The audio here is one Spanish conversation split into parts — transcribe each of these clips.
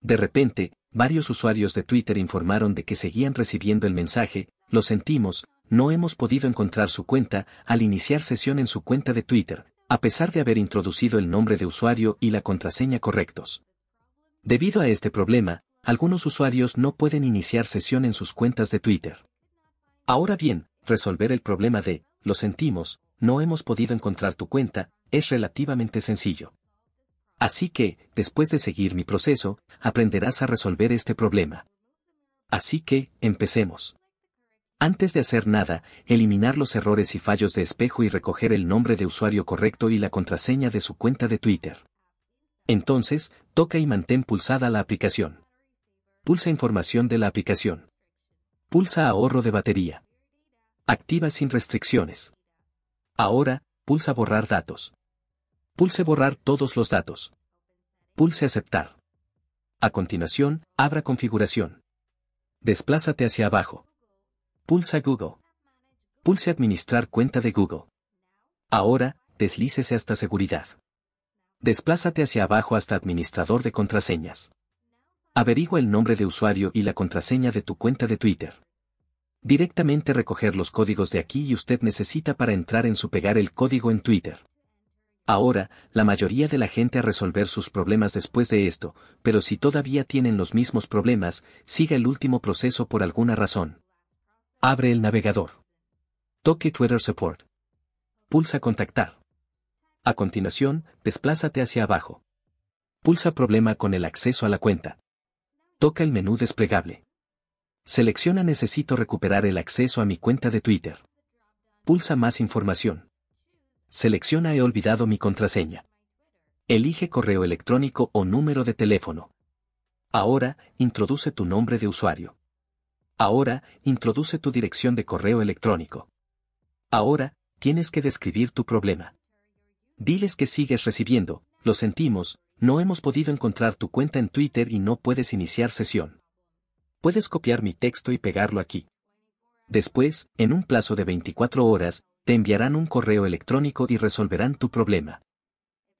De repente, varios usuarios de Twitter informaron de que seguían recibiendo el mensaje, lo sentimos, no hemos podido encontrar su cuenta al iniciar sesión en su cuenta de Twitter, a pesar de haber introducido el nombre de usuario y la contraseña correctos. Debido a este problema, algunos usuarios no pueden iniciar sesión en sus cuentas de Twitter. Ahora bien, resolver el problema de, lo sentimos, no hemos podido encontrar tu cuenta, es relativamente sencillo. Así que, después de seguir mi proceso, aprenderás a resolver este problema. Así que, empecemos. Antes de hacer nada, eliminar los errores y fallos de espejo y recoger el nombre de usuario correcto y la contraseña de su cuenta de Twitter. Entonces, toca y mantén pulsada la aplicación. Pulsa información de la aplicación. Pulsa ahorro de batería. Activa sin restricciones. Ahora, pulsa borrar datos. Pulse borrar todos los datos. Pulse aceptar. A continuación, abra configuración. Desplázate hacia abajo. Pulsa Google. Pulse administrar cuenta de Google. Ahora, deslícese hasta seguridad. Desplázate hacia abajo hasta administrador de contraseñas. Averigua el nombre de usuario y la contraseña de tu cuenta de Twitter. Directamente recoger los códigos de aquí y usted necesita para entrar en su pegar el código en Twitter. Ahora, la mayoría de la gente a resolver sus problemas después de esto, pero si todavía tienen los mismos problemas, siga el último proceso por alguna razón. Abre el navegador. Toque Twitter Support. Pulsa Contactar. A continuación, desplázate hacia abajo. Pulsa Problema con el acceso a la cuenta. Toca el menú desplegable. Selecciona Necesito recuperar el acceso a mi cuenta de Twitter. Pulsa Más información. Selecciona He olvidado mi contraseña. Elige correo electrónico o número de teléfono. Ahora, introduce tu nombre de usuario. Ahora, introduce tu dirección de correo electrónico. Ahora, tienes que describir tu problema. Diles que sigues recibiendo, lo sentimos, no hemos podido encontrar tu cuenta en Twitter y no puedes iniciar sesión. Puedes copiar mi texto y pegarlo aquí. Después, en un plazo de 24 horas, te enviarán un correo electrónico y resolverán tu problema.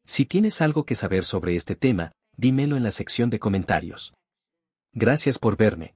Si tienes algo que saber sobre este tema, dímelo en la sección de comentarios. Gracias por verme.